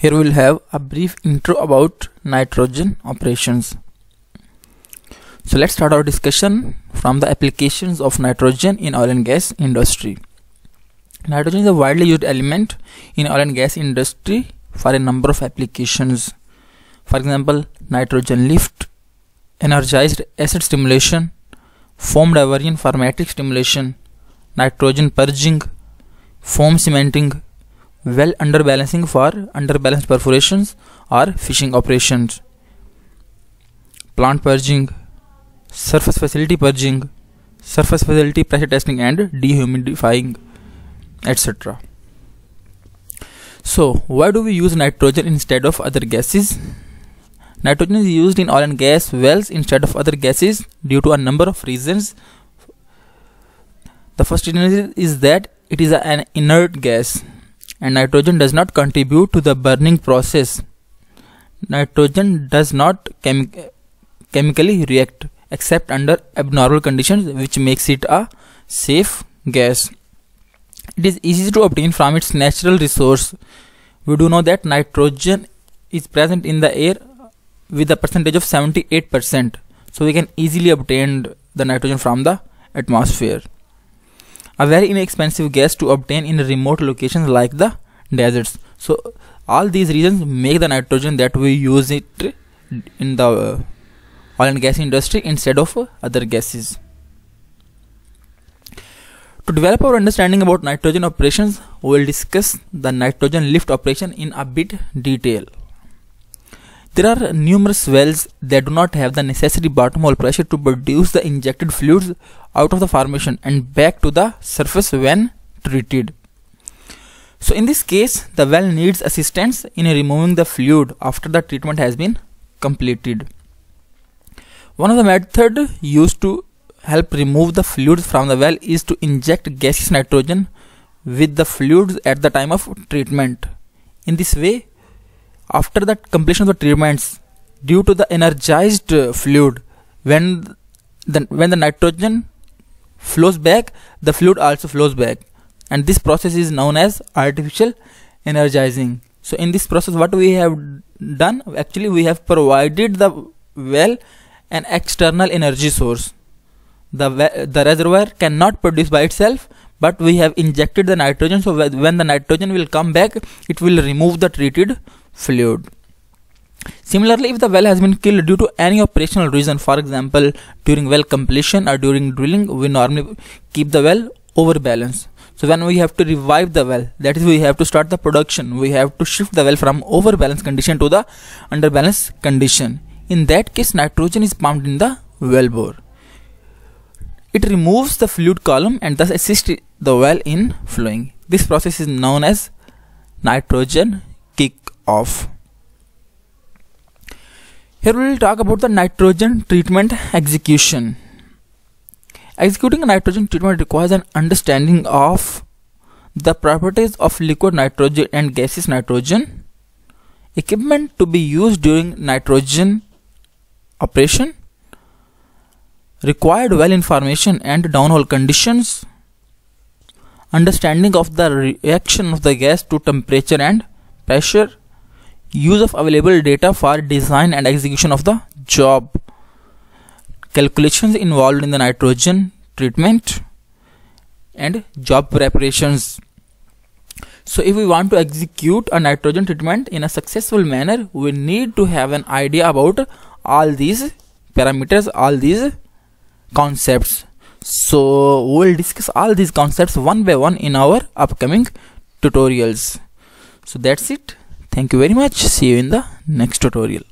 Here we'll have a brief intro about nitrogen operations. So let's start our discussion from the applications of nitrogen in oil and gas industry. Nitrogen is a widely used element in oil and gas industry for a number of applications. For example, nitrogen lift, energized acid stimulation, foam diversion for matrix stimulation, nitrogen purging, foam cementing, well underbalancing for underbalanced perforations or fishing operations. Plant purging surface facility purging surface facility pressure testing and dehumidifying etc so why do we use nitrogen instead of other gases? Nitrogen is used in oil and gas wells instead of other gases due to a number of reasons. The first reason is that it is an inert gas and nitrogen does not contribute to the burning process. Nitrogen does not chemi chemically react except under abnormal conditions which makes it a safe gas. It is easy to obtain from its natural resource. We do know that nitrogen is present in the air with a percentage of 78%. So we can easily obtain the nitrogen from the atmosphere a very inexpensive gas to obtain in remote locations like the deserts. So all these reasons make the nitrogen that we use it in the oil and gas industry instead of other gases. To develop our understanding about nitrogen operations we will discuss the nitrogen lift operation in a bit detail there are numerous wells that do not have the necessary bottom hole pressure to produce the injected fluids out of the formation and back to the surface when treated. So in this case, the well needs assistance in removing the fluid after the treatment has been completed. One of the methods used to help remove the fluids from the well is to inject gaseous nitrogen with the fluids at the time of treatment. In this way, after that completion of the treatments due to the energized fluid when the when the nitrogen flows back the fluid also flows back. And this process is known as artificial energizing. So in this process what we have done actually we have provided the well an external energy source. The the reservoir cannot produce by itself but we have injected the nitrogen. So when the nitrogen will come back it will remove the treated fluid. Similarly, if the well has been killed due to any operational reason, for example, during well completion or during drilling, we normally keep the well overbalanced. So when we have to revive the well, that is we have to start the production, we have to shift the well from overbalanced condition to the underbalanced condition. In that case, nitrogen is pumped in the well bore. It removes the fluid column and thus assists the well in flowing. This process is known as nitrogen off. Here we will talk about the nitrogen treatment execution. Executing a nitrogen treatment requires an understanding of the properties of liquid nitrogen and gaseous nitrogen, equipment to be used during nitrogen operation, required well information and downhole conditions, understanding of the reaction of the gas to temperature and pressure, use of available data for design and execution of the job. Calculations involved in the nitrogen treatment and job preparations. So if we want to execute a nitrogen treatment in a successful manner we need to have an idea about all these parameters all these concepts. So we'll discuss all these concepts one by one in our upcoming tutorials. So that's it Thank you very much. See you in the next tutorial.